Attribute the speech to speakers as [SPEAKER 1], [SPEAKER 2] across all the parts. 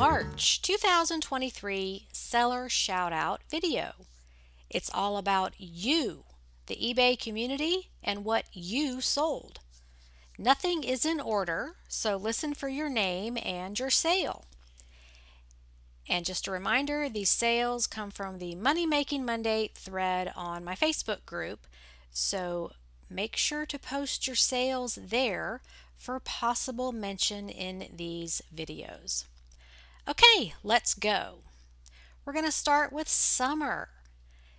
[SPEAKER 1] March 2023 Seller Shoutout video. It's all about you, the eBay community, and what you sold. Nothing is in order, so listen for your name and your sale. And just a reminder these sales come from the Money Making Monday thread on my Facebook group, so make sure to post your sales there for possible mention in these videos. Okay, let's go. We're going to start with Summer.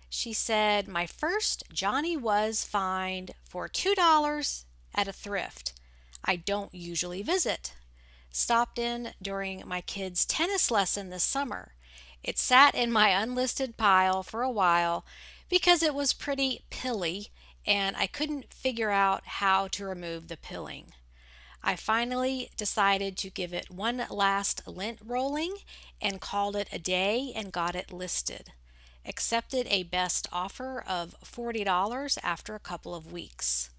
[SPEAKER 1] She said, My first Johnny Was find for $2 at a thrift. I don't usually visit. Stopped in during my kid's tennis lesson this summer. It sat in my unlisted pile for a while because it was pretty pilly and I couldn't figure out how to remove the pilling. I finally decided to give it one last lint rolling and called it a day and got it listed. Accepted a best offer of $40 after a couple of weeks.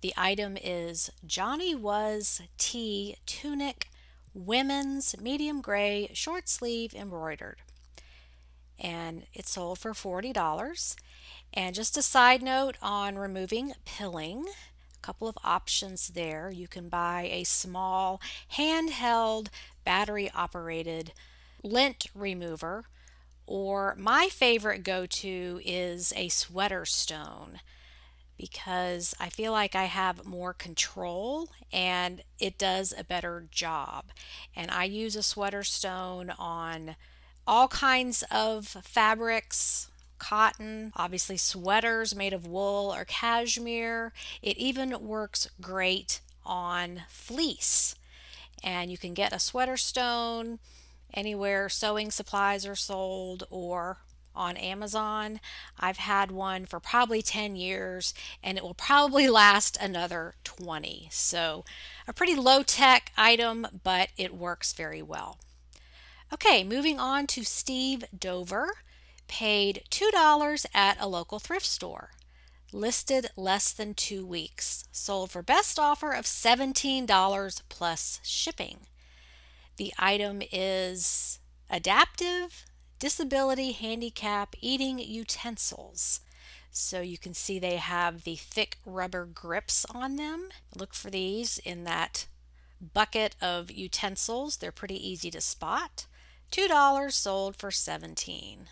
[SPEAKER 1] The item is Johnny Was Tee Tunic Women's Medium Gray Short Sleeve Embroidered. And it sold for $40. And just a side note on removing pilling couple of options there. You can buy a small handheld battery operated lint remover or my favorite go-to is a sweater stone because I feel like I have more control and it does a better job. And I use a sweater stone on all kinds of fabrics, cotton, obviously sweaters made of wool or cashmere. It even works great on fleece. And you can get a sweater stone anywhere sewing supplies are sold or on Amazon. I've had one for probably 10 years and it will probably last another 20. So, a pretty low tech item, but it works very well. Okay, moving on to Steve Dover paid $2 at a local thrift store. Listed less than two weeks. Sold for best offer of $17 plus shipping. The item is adaptive disability handicap eating utensils. So you can see they have the thick rubber grips on them. Look for these in that bucket of utensils. They're pretty easy to spot. $2 sold for 17.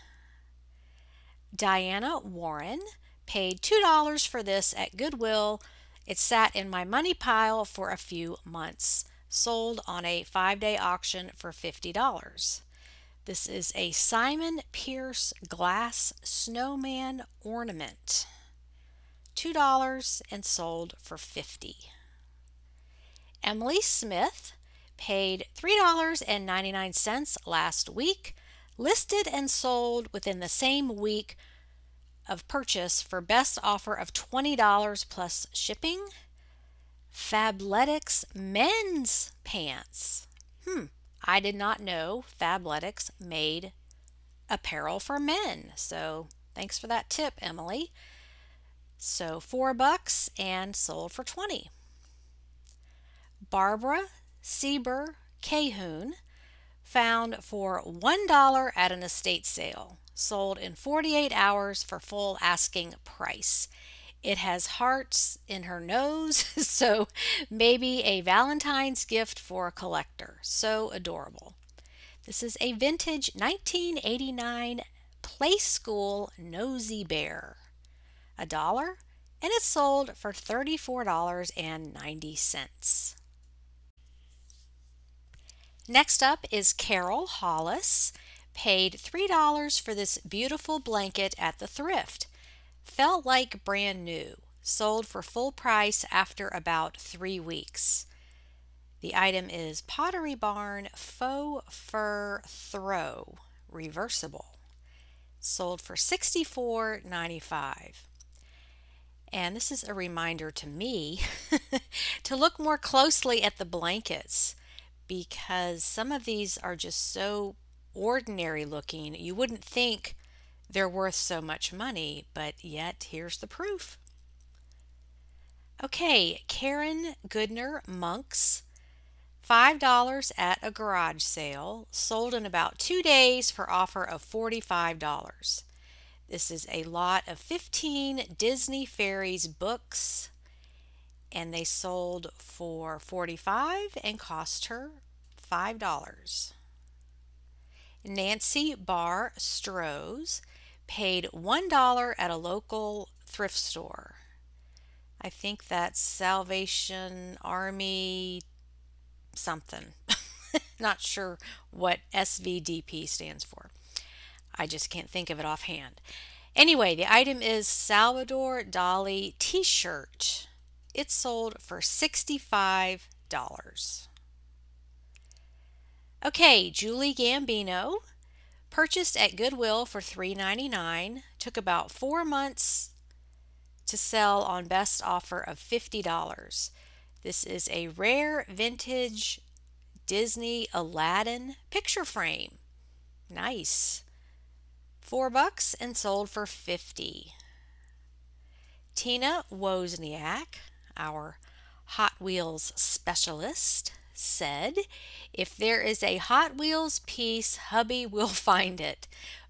[SPEAKER 1] Diana Warren paid $2 for this at Goodwill. It sat in my money pile for a few months. Sold on a five day auction for $50. This is a Simon Pearce glass snowman ornament. $2 and sold for 50 Emily Smith paid $3.99 last week listed and sold within the same week of purchase for best offer of $20 plus shipping. Fabletics men's pants. Hmm, I did not know Fabletics made apparel for men. So thanks for that tip, Emily. So four bucks and sold for 20. Barbara Sieber Cahoon found for $1 at an estate sale, sold in 48 hours for full asking price. It has hearts in her nose, so maybe a Valentine's gift for a collector. So adorable. This is a vintage 1989 Playskool Nosy Bear. A dollar, and it's sold for $34.90. Next up is Carol Hollis. Paid $3 for this beautiful blanket at the thrift. Felt like brand new. Sold for full price after about three weeks. The item is Pottery Barn Faux Fur Throw Reversible. Sold for $64.95. And this is a reminder to me to look more closely at the blankets because some of these are just so ordinary looking. You wouldn't think they're worth so much money, but yet here's the proof. Okay, Karen Goodner Monks $5 at a garage sale, sold in about two days for offer of $45. This is a lot of 15 Disney Fairies books, and they sold for 45 and cost her $5. Nancy Barr Strohs paid $1 at a local thrift store. I think that's Salvation Army something. Not sure what SVDP stands for. I just can't think of it offhand. Anyway, the item is Salvador Dali t shirt. It sold for $65. Okay, Julie Gambino purchased at Goodwill for $3.99, took about four months to sell on best offer of $50. This is a rare vintage Disney Aladdin picture frame. Nice. Four bucks and sold for 50. Tina Wozniak, our Hot Wheels specialist, said, If there is a Hot Wheels piece, hubby will find it.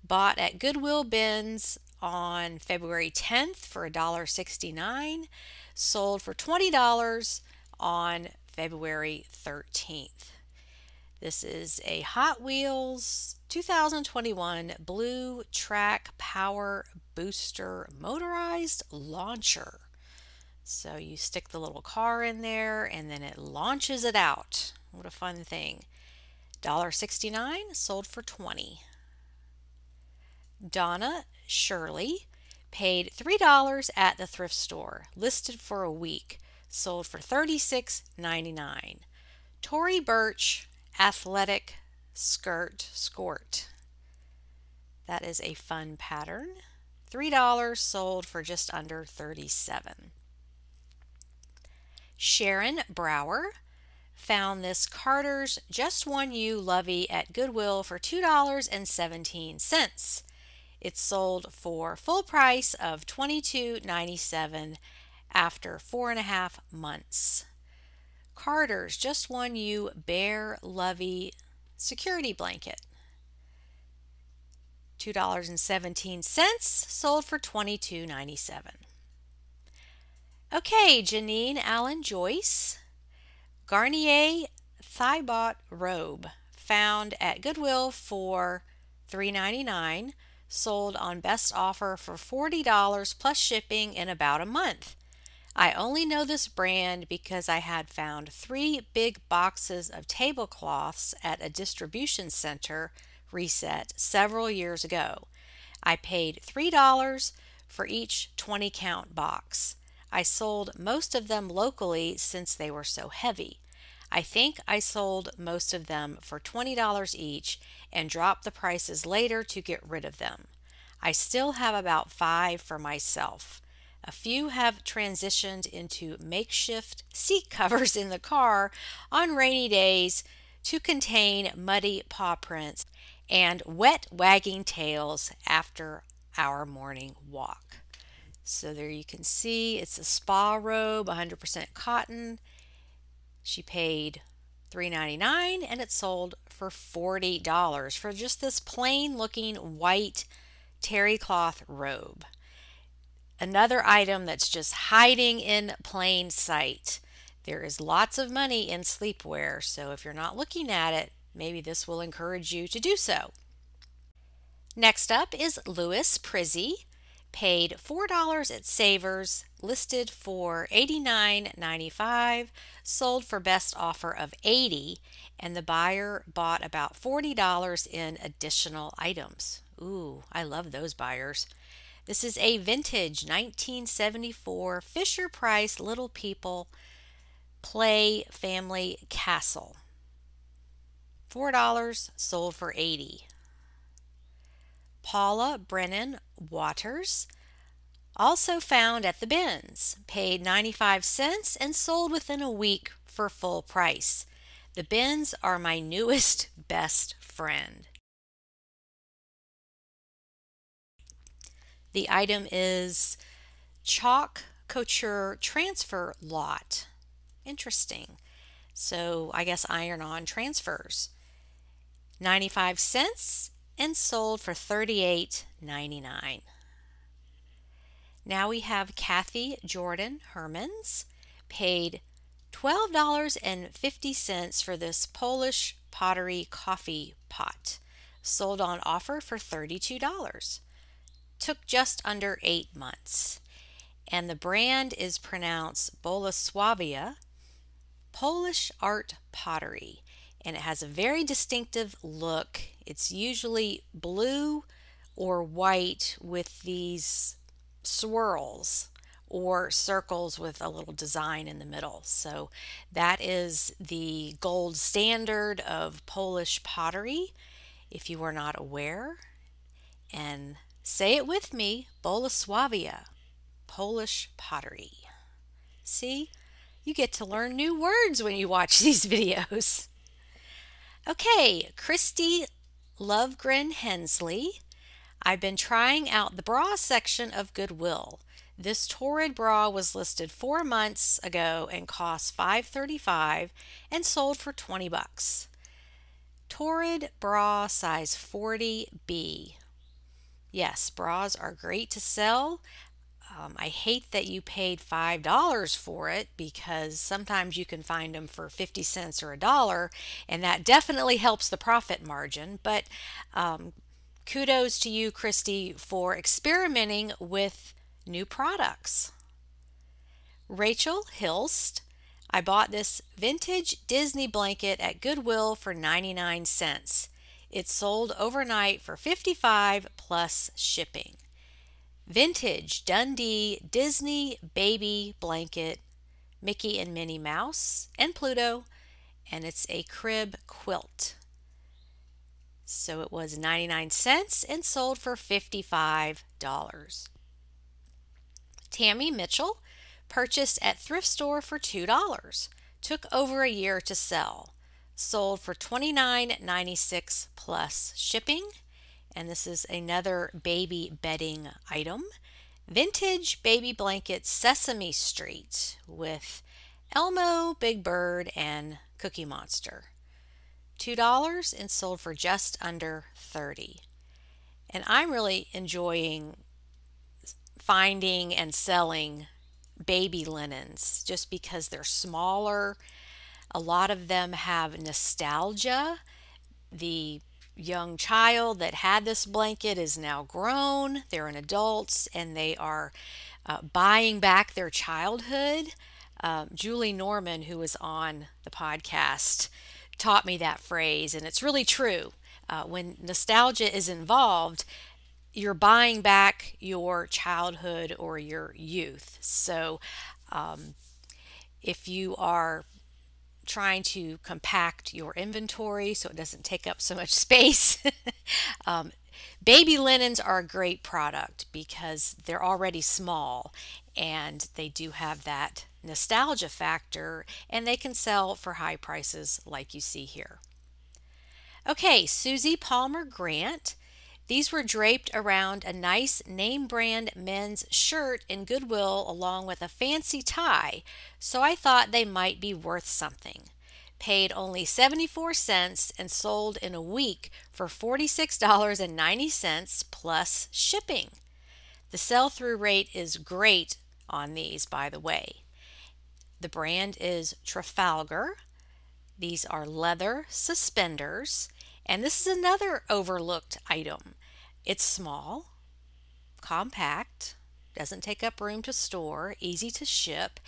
[SPEAKER 1] Bought at Goodwill bins on February 10th for $1.69, sold for $20 on February 13th. This is a Hot Wheels 2021 Blue Track Power Booster Motorized Launcher. So you stick the little car in there and then it launches it out. What a fun thing. $1.69 sold for 20. Donna Shirley paid $3 at the thrift store, listed for a week, sold for $36.99. Tory Burch Athletic Skirt Skort. That is a fun pattern. $3 sold for just under 37. Sharon Brower found this Carter's Just One You Lovey at Goodwill for $2.17. It sold for full price of $22.97 after four and a half months. Carter's Just One You Bear Lovey Security Blanket. $2.17 sold for $22.97. Okay, Janine Allen Joyce. Garnier Thigh-Bought Robe found at Goodwill for $3.99 sold on best offer for $40 plus shipping in about a month. I only know this brand because I had found three big boxes of tablecloths at a distribution center reset several years ago. I paid $3 for each 20 count box. I sold most of them locally since they were so heavy. I think I sold most of them for $20 each and dropped the prices later to get rid of them. I still have about five for myself. A few have transitioned into makeshift seat covers in the car on rainy days to contain muddy paw prints and wet wagging tails after our morning walk. So there you can see it's a spa robe, 100% cotton. She paid $3.99 and it sold for $40 for just this plain looking white terry cloth robe. Another item that's just hiding in plain sight. There is lots of money in sleepwear, so if you're not looking at it, maybe this will encourage you to do so. Next up is Louis Prizzy paid $4 at Savers, listed for $89.95, sold for best offer of 80, and the buyer bought about $40 in additional items. Ooh, I love those buyers. This is a vintage 1974 Fisher Price Little People Play Family Castle. $4 sold for 80. Paula Brennan Waters, also found at the bins, paid 95 cents and sold within a week for full price. The bins are my newest best friend. The item is Chalk Couture Transfer Lot. Interesting. So I guess iron on transfers. 95 cents and sold for $38.99. Now we have Kathy Jordan Hermans paid $12.50 for this Polish pottery coffee pot, sold on offer for $32. Took just under eight months. And the brand is pronounced Bolesławia Polish Art Pottery. And it has a very distinctive look. It's usually blue or white with these swirls or circles with a little design in the middle. So that is the gold standard of Polish pottery, if you were not aware. And say it with me, Bolesławia, Polish pottery. See, you get to learn new words when you watch these videos. Okay, Christy Lovegren Hensley. I've been trying out the bra section of Goodwill. This Torrid bra was listed four months ago and cost $5.35 and sold for 20 bucks. Torrid bra size 40B. Yes, bras are great to sell. Um, I hate that you paid $5 for it because sometimes you can find them for 50 cents or a dollar, and that definitely helps the profit margin. But um, kudos to you, Christy, for experimenting with new products. Rachel Hilst, I bought this vintage Disney blanket at Goodwill for 99 cents. It sold overnight for 55 plus shipping. Vintage Dundee Disney baby blanket, Mickey and Minnie Mouse and Pluto, and it's a crib quilt. So it was 99 cents and sold for $55. Tammy Mitchell purchased at thrift store for $2. Took over a year to sell. Sold for $29.96 plus shipping. And this is another baby bedding item. Vintage baby blanket Sesame Street with Elmo, Big Bird, and Cookie Monster. $2 and sold for just under 30 and I'm really enjoying finding and selling baby linens just because they're smaller. A lot of them have nostalgia. The young child that had this blanket is now grown, they're an adults, and they are uh, buying back their childhood. Um, Julie Norman, who was on the podcast, taught me that phrase, and it's really true. Uh, when nostalgia is involved, you're buying back your childhood or your youth. So, um, if you are trying to compact your inventory so it doesn't take up so much space, um, baby linens are a great product because they're already small and they do have that nostalgia factor and they can sell for high prices like you see here. Okay, Susie Palmer Grant these were draped around a nice name brand men's shirt in Goodwill along with a fancy tie, so I thought they might be worth something. Paid only 74 cents and sold in a week for $46.90 plus shipping. The sell through rate is great on these, by the way. The brand is Trafalgar. These are leather suspenders. And this is another overlooked item. It's small, compact, doesn't take up room to store, easy to ship,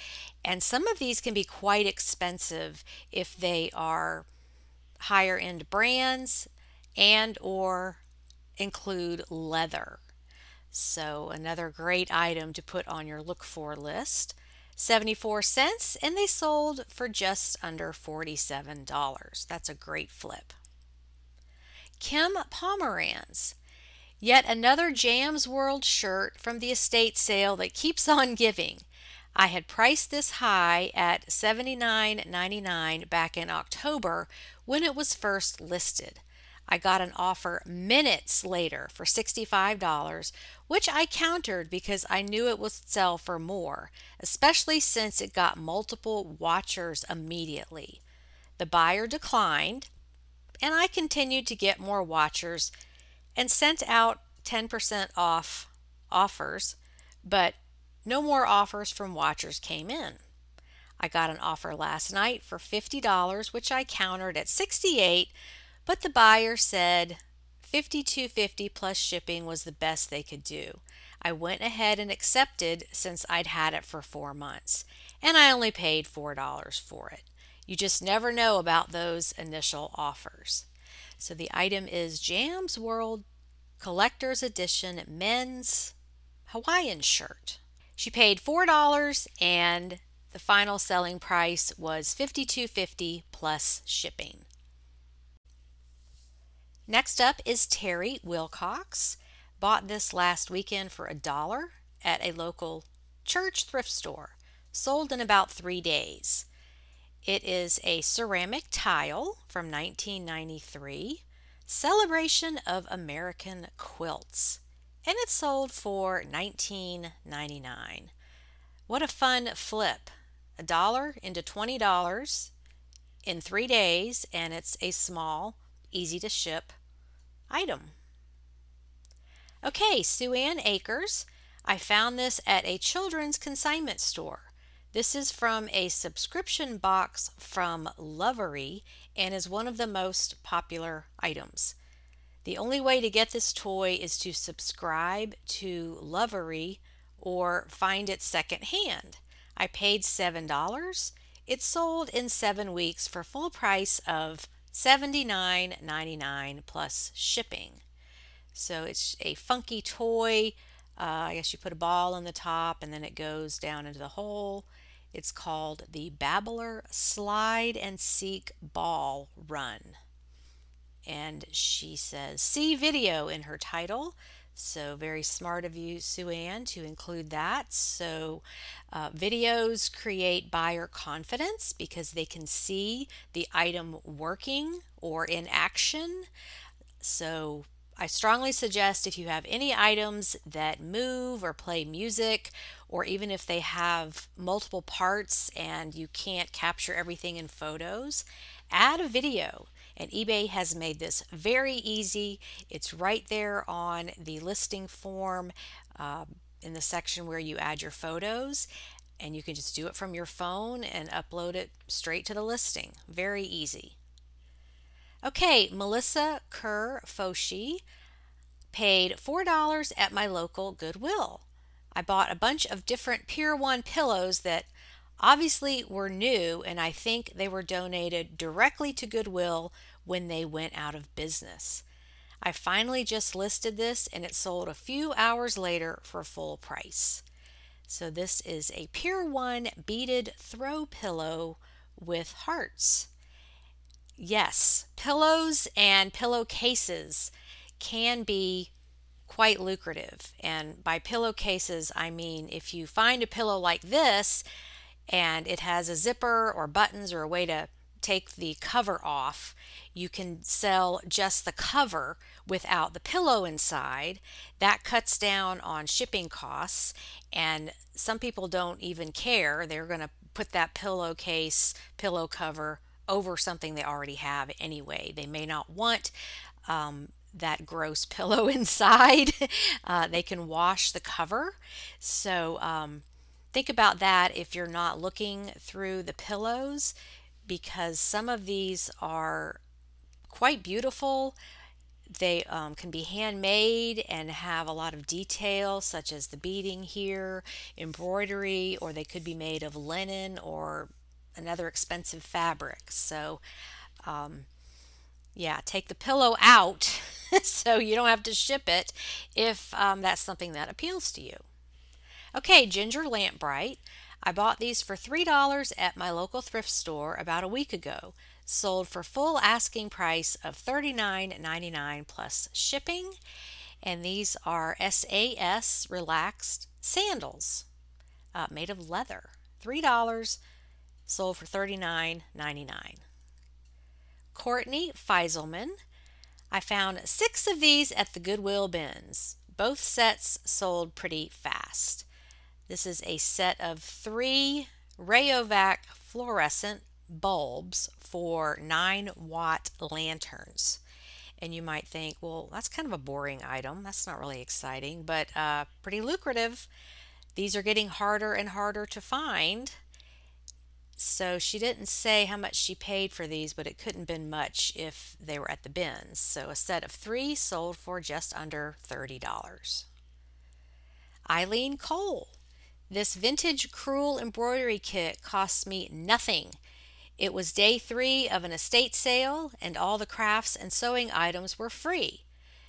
[SPEAKER 1] and some of these can be quite expensive if they are higher end brands and or include leather. So another great item to put on your look for list. 74 cents and they sold for just under $47. That's a great flip. Kim Pomeranz. Yet another Jams World shirt from the estate sale that keeps on giving. I had priced this high at $79.99 back in October when it was first listed. I got an offer minutes later for $65, which I countered because I knew it would sell for more, especially since it got multiple watchers immediately. The buyer declined, and I continued to get more watchers and sent out 10% off offers, but no more offers from watchers came in. I got an offer last night for $50, which I countered at 68, but the buyer said 52.50 plus shipping was the best they could do. I went ahead and accepted since I'd had it for 4 months, and I only paid $4 for it. You just never know about those initial offers. So the item is Jams World Collector's Edition Men's Hawaiian Shirt. She paid $4 and the final selling price was $52.50 plus shipping. Next up is Terry Wilcox. Bought this last weekend for a dollar at a local church thrift store. Sold in about three days. It is a ceramic tile from 1993, Celebration of American Quilts, and it sold for $19.99. What a fun flip! A dollar into $20 in three days, and it's a small, easy to ship item. Okay, Sue Ann Akers. I found this at a children's consignment store. This is from a subscription box from Lovevery and is one of the most popular items. The only way to get this toy is to subscribe to Lovevery or find it secondhand. I paid $7. It sold in seven weeks for full price of $79.99 plus shipping. So it's a funky toy. Uh, I guess you put a ball on the top and then it goes down into the hole. It's called the Babbler Slide and Seek Ball Run. And she says, see video in her title. So very smart of you, Sue Ann, to include that. So uh, videos create buyer confidence because they can see the item working or in action. So I strongly suggest if you have any items that move or play music, or even if they have multiple parts and you can't capture everything in photos, add a video. And eBay has made this very easy. It's right there on the listing form uh, in the section where you add your photos. And you can just do it from your phone and upload it straight to the listing. Very easy. Okay, Melissa Kerr Foshi paid $4 at my local Goodwill. I bought a bunch of different Pier 1 pillows that obviously were new, and I think they were donated directly to Goodwill when they went out of business. I finally just listed this and it sold a few hours later for full price. So this is a Pier 1 beaded throw pillow with hearts. Yes, pillows and pillowcases can be quite lucrative. And by pillowcases, I mean if you find a pillow like this and it has a zipper or buttons or a way to take the cover off, you can sell just the cover without the pillow inside. That cuts down on shipping costs, and some people don't even care. They're going to put that pillowcase, pillow cover over something they already have anyway. They may not want um, that gross pillow inside. Uh, they can wash the cover. So um, think about that if you're not looking through the pillows because some of these are quite beautiful. They um, can be handmade and have a lot of detail, such as the beading here, embroidery, or they could be made of linen or another expensive fabric. So, um, yeah, take the pillow out so you don't have to ship it if um, that's something that appeals to you. Okay, Ginger Lamp Bright. I bought these for $3 at my local thrift store about a week ago. Sold for full asking price of $39.99 plus shipping. And these are SAS relaxed sandals uh, made of leather. $3 sold for $39.99. Courtney Feiselman. I found six of these at the Goodwill bins. Both sets sold pretty fast. This is a set of three Rayovac fluorescent bulbs for 9 watt lanterns. And you might think, well, that's kind of a boring item. That's not really exciting, but uh, pretty lucrative. These are getting harder and harder to find. So she didn't say how much she paid for these, but it couldn't have been much if they were at the bins. So a set of three sold for just under $30. Eileen Cole. This vintage crewel embroidery kit cost me nothing. It was day three of an estate sale, and all the crafts and sewing items were free.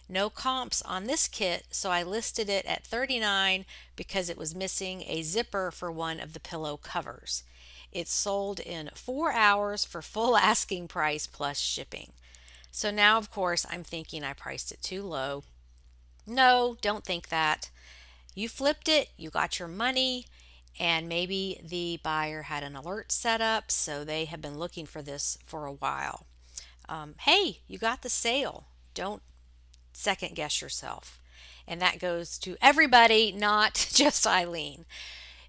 [SPEAKER 1] No comps on this kit, so I listed it at 39 because it was missing a zipper for one of the pillow covers. It sold in four hours for full asking price plus shipping. So now, of course, I'm thinking I priced it too low. No, don't think that. You flipped it, you got your money, and maybe the buyer had an alert set up, so they have been looking for this for a while. Um, hey, you got the sale. Don't second guess yourself. And that goes to everybody, not just Eileen.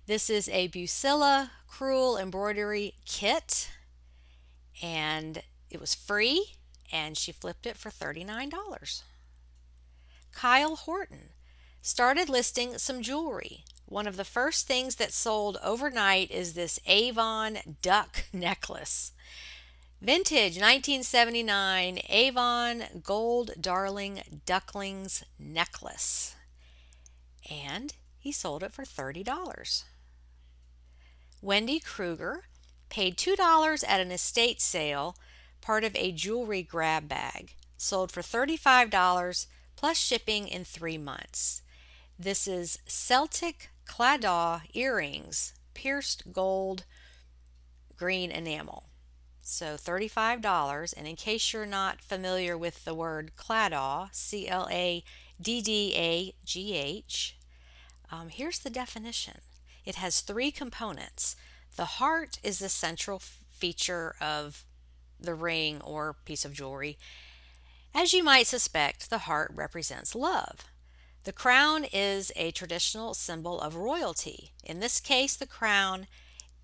[SPEAKER 1] This is a Bucilla crewel embroidery kit and it was free and she flipped it for $39. Kyle Horton started listing some jewelry. One of the first things that sold overnight is this Avon duck necklace. Vintage 1979 Avon Gold Darling Ducklings necklace. And he sold it for $30. Wendy Kruger paid $2 at an estate sale, part of a jewelry grab bag, sold for $35 plus shipping in three months. This is Celtic Claddagh earrings, pierced gold, green enamel. So $35. And in case you're not familiar with the word Claddagh, C L A D D A G H, um, here's the definition it has three components. The heart is the central feature of the ring or piece of jewelry. As you might suspect, the heart represents love. The crown is a traditional symbol of royalty. In this case, the crown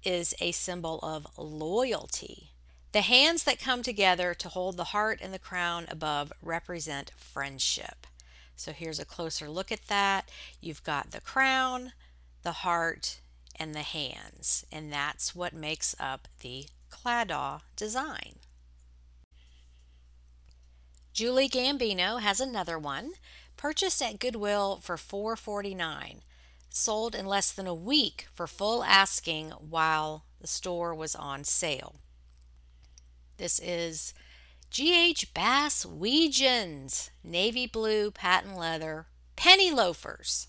[SPEAKER 1] is a symbol of loyalty. The hands that come together to hold the heart and the crown above represent friendship. So here's a closer look at that. You've got the crown, the heart, and the hands, and that's what makes up the Claddagh design. Julie Gambino has another one, purchased at Goodwill for $4.49, sold in less than a week for full asking while the store was on sale. This is GH Bass Weejuns, navy blue patent leather, penny loafers.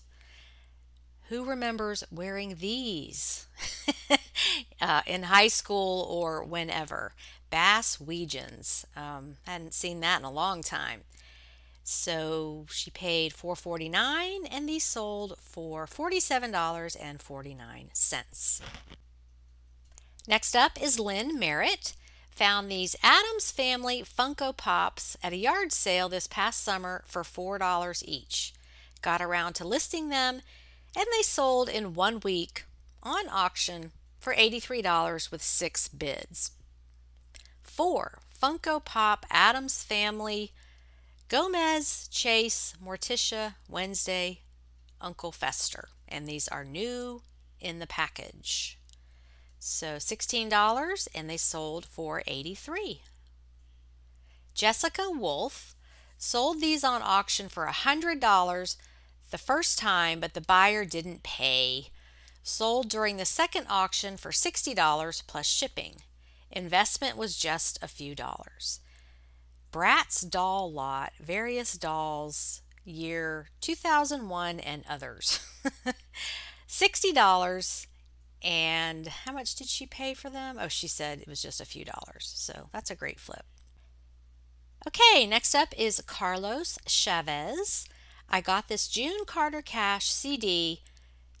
[SPEAKER 1] Who remembers wearing these uh, in high school or whenever? Bass Weejuns. Um, hadn't seen that in a long time. So she paid $4.49 and these sold for $47.49. Next up is Lynn Merritt. Found these Addams Family Funko Pops at a yard sale this past summer for $4 each. Got around to listing them and they sold in one week on auction for $83 with six bids. Four Funko Pop Addams Family Gomez, Chase, Morticia, Wednesday, Uncle Fester. And these are new in the package. So $16 and they sold for 83 Jessica Wolf sold these on auction for $100 the first time, but the buyer didn't pay. Sold during the second auction for $60 plus shipping. Investment was just a few dollars. Bratz doll lot, various dolls, year 2001 and others. $60 and how much did she pay for them? Oh, she said it was just a few dollars. So that's a great flip. Okay, next up is Carlos Chavez. I got this June Carter Cash CD,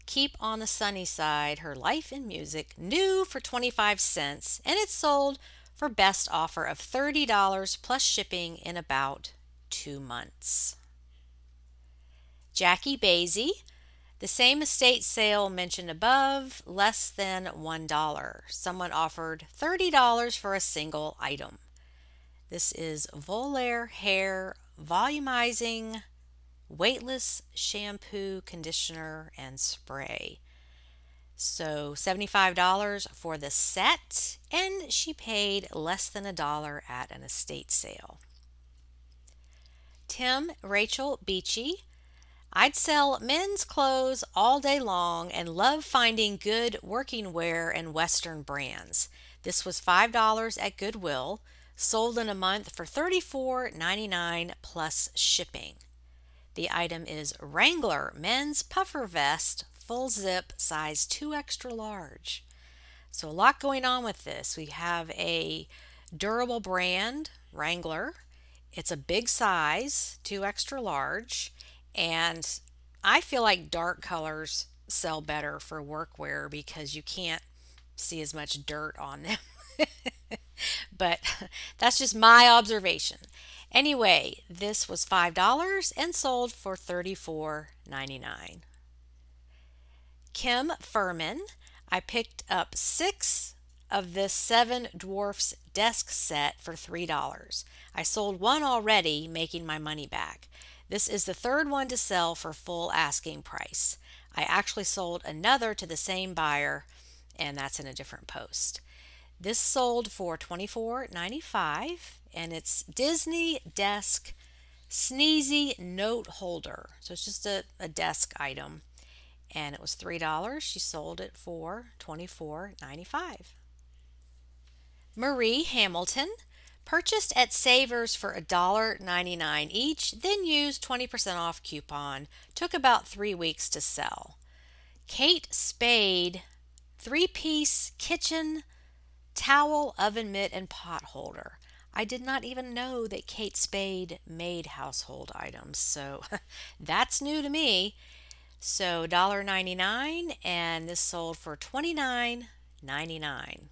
[SPEAKER 1] Keep on the Sunny Side, Her Life in Music, new for 25 cents, and it sold for best offer of $30 plus shipping in about two months. Jackie Basie, The same estate sale mentioned above, less than $1. Someone offered $30 for a single item. This is Volair Hair Volumizing Weightless Shampoo, Conditioner, and Spray. So $75 for the set, and she paid less than a dollar at an estate sale. Tim Rachel Beachy. I'd sell men's clothes all day long and love finding good working wear and Western brands. This was $5 at Goodwill, sold in a month for $34.99 plus shipping. The item is Wrangler men's puffer vest full zip, size 2 extra large. So, a lot going on with this. We have a durable brand, Wrangler. It's a big size, 2 extra large, and I feel like dark colors sell better for workwear because you can't see as much dirt on them. but that's just my observation. Anyway, this was $5 and sold for $34.99. Kim Furman. I picked up six of this Seven Dwarfs desk set for $3. I sold one already, making my money back. This is the third one to sell for full asking price. I actually sold another to the same buyer, and that's in a different post. This sold for $24.95, and it's Disney Desk Sneezy Note Holder. So it's just a, a desk item and it was $3. She sold it for $24.95. Marie Hamilton purchased at Savers for $1.99 each, then used 20% off coupon. Took about three weeks to sell. Kate Spade three piece kitchen towel, oven mitt, and pot holder. I did not even know that Kate Spade made household items, so that's new to me. So $1.99 and this sold for $29.99.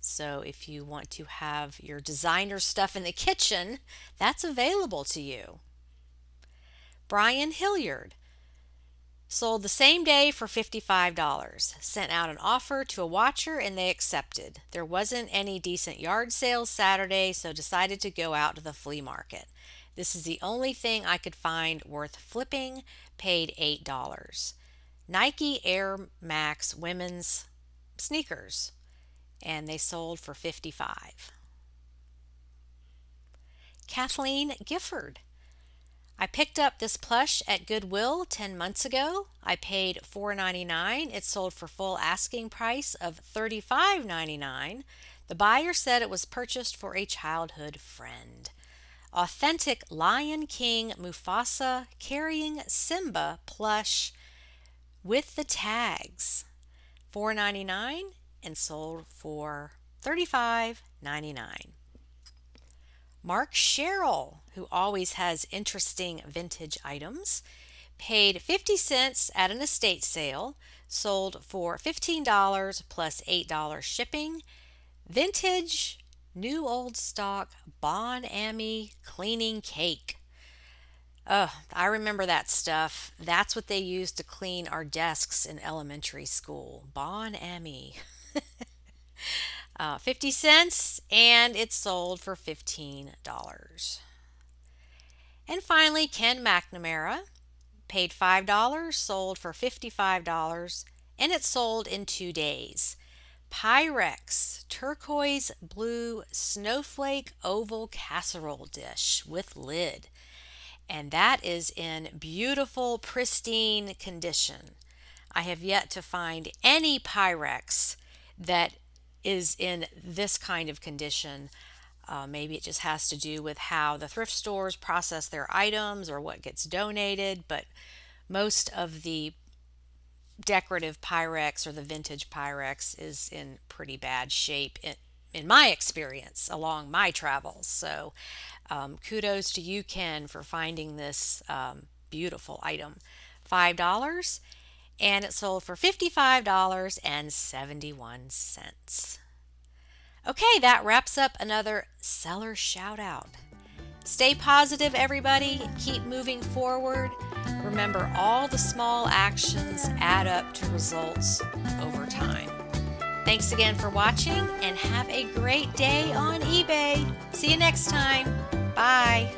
[SPEAKER 1] So if you want to have your designer stuff in the kitchen, that's available to you. Brian Hilliard sold the same day for $55. Sent out an offer to a watcher and they accepted. There wasn't any decent yard sales Saturday, so decided to go out to the flea market. This is the only thing I could find worth flipping, paid $8. Nike Air Max women's sneakers, and they sold for 55 Kathleen Gifford. I picked up this plush at Goodwill 10 months ago. I paid $4.99. It sold for full asking price of $35.99. The buyer said it was purchased for a childhood friend authentic Lion King Mufasa carrying Simba plush with the tags. $4.99 and sold for $35.99. Mark Sherrill, who always has interesting vintage items, paid 50 cents at an estate sale, sold for $15 plus $8 shipping. Vintage New old stock Bon Ami cleaning cake. Oh, I remember that stuff. That's what they used to clean our desks in elementary school. Bon Ami. uh, 50 cents, and it's sold for $15. And finally, Ken McNamara paid $5, sold for $55, and it sold in two days. Pyrex turquoise blue snowflake oval casserole dish with lid. And that is in beautiful, pristine condition. I have yet to find any Pyrex that is in this kind of condition. Uh, maybe it just has to do with how the thrift stores process their items or what gets donated, but most of the decorative Pyrex or the vintage Pyrex is in pretty bad shape in, in my experience along my travels. So um, kudos to you, Ken, for finding this um, beautiful item. $5 and it sold for $55.71. Okay, that wraps up another seller shout out. Stay positive, everybody. Keep moving forward. Remember, all the small actions add up to results over time. Thanks again for watching and have a great day on eBay. See you next time. Bye.